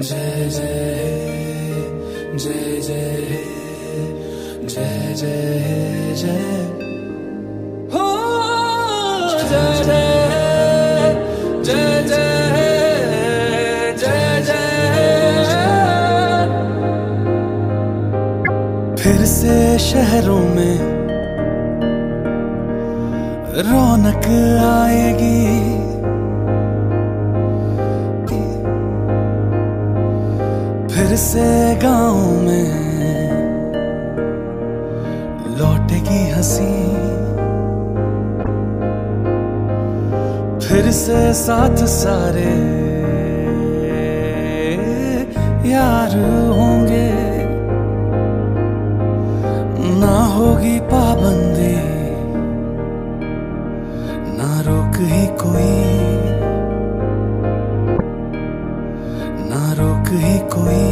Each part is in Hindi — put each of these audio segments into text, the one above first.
जय जय जय जय फिर से शहरों में रौनक आएगी। हँसी। फिर से साथ सारे यार होंगे। ना होगी पाबंदी, ना रोक ही कोई। ना रोक ही कोई।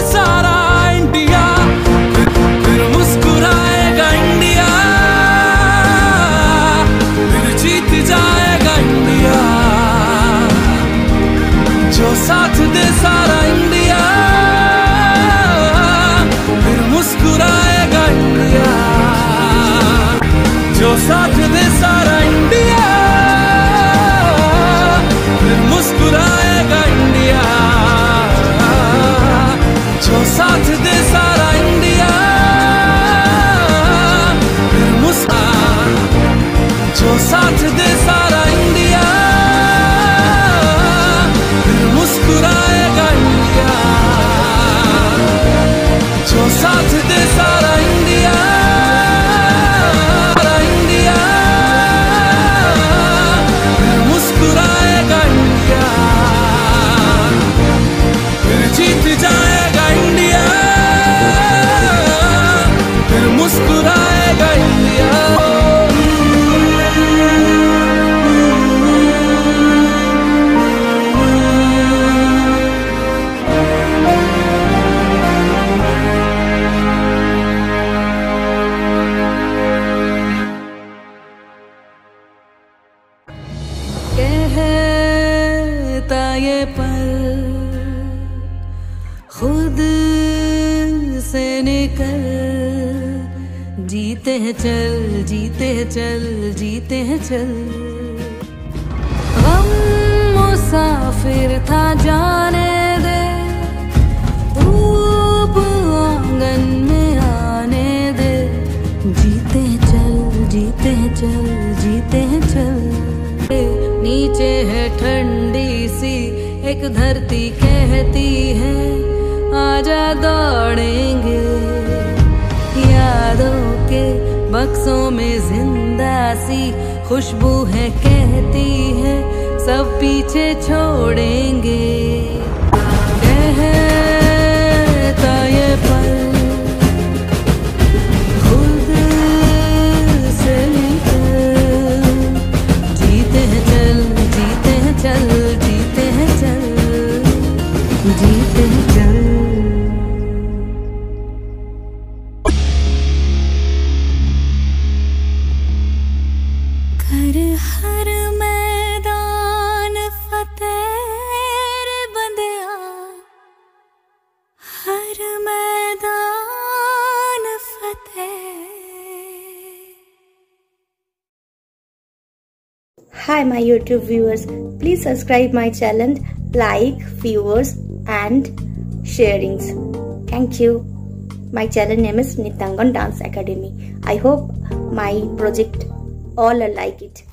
साथ दे सारा इंडिया। फिर मुस्कुराएगा इंडिया। जो साथ दे सारा इंडिया, फिर मुस्कुराएगा इंडिया। जो साथ दे सारा इंडिया, फिर मुस्कुरा जो साथ दे से निकल। जीते हैं चल, जीते हैं चल, जीते हैं चल। गम मुसाफिर था जाने दे। धूप आँगन में आने दे। जीते हैं चल, जीते हैं चल, जीते हैं चल। नीचे है ठंडी सी, एक धरती कहती है आजा दौड़ेंगे। यादों के बक्सों में ज़िंदा सी खुशबू है, कहती है, सब पीछे छोड़ेंगे। जीते चल, जीते हैं चल। हैं हैं कर हर मैदान फतेह बंदिया हर मैदान फतेह Hi, my YouTube viewers. Please subscribe my channel, like, viewers, and sharings. Thank you. My channel name is Nitangan Dance Academy. I hope my project all like it.